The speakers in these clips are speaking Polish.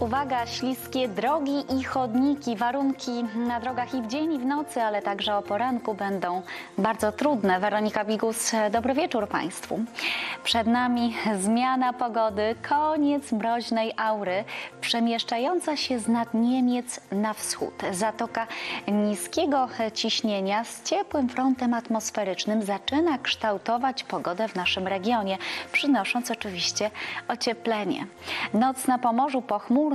Uwaga, śliskie drogi i chodniki. Warunki na drogach i w dzień, i w nocy, ale także o poranku będą bardzo trudne. Weronika Bigus, dobry wieczór Państwu. Przed nami zmiana pogody, koniec mroźnej aury, przemieszczająca się z nad Niemiec na wschód. Zatoka niskiego ciśnienia z ciepłym frontem atmosferycznym zaczyna kształtować pogodę w naszym regionie, przynosząc oczywiście ocieplenie. Noc na Pomorzu pochmurna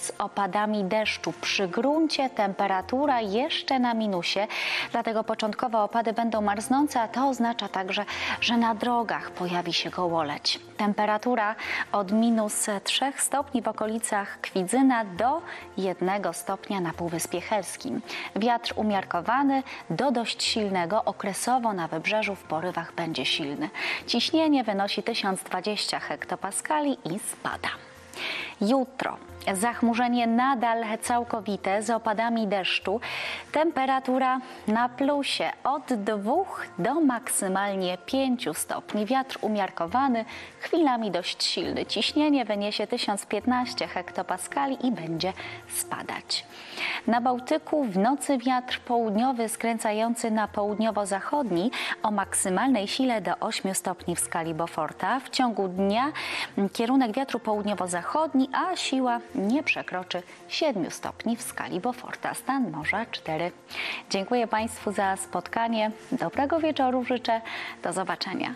z opadami deszczu. Przy gruncie temperatura jeszcze na minusie, dlatego początkowe opady będą marznące, a to oznacza także, że na drogach pojawi się gołoleć. Temperatura od minus 3 stopni w okolicach Kwidzyna do 1 stopnia na Półwyspie Helskim. Wiatr umiarkowany do dość silnego, okresowo na wybrzeżu w porywach będzie silny. Ciśnienie wynosi 1020 hektopaskali i spada. Jutro zachmurzenie nadal całkowite z opadami deszczu. Temperatura na plusie od 2 do maksymalnie 5 stopni. Wiatr umiarkowany, chwilami dość silny. Ciśnienie wyniesie 1015 hektopaskali i będzie spadać. Na Bałtyku w nocy wiatr południowy skręcający na południowo-zachodni o maksymalnej sile do 8 stopni w skali Beauforta. W ciągu dnia kierunek wiatru południowo-zachodni, a siła nie przekroczy 7 stopni w skali Beauforta. Stan morza 4. Dziękuję Państwu za spotkanie. Dobrego wieczoru życzę. Do zobaczenia.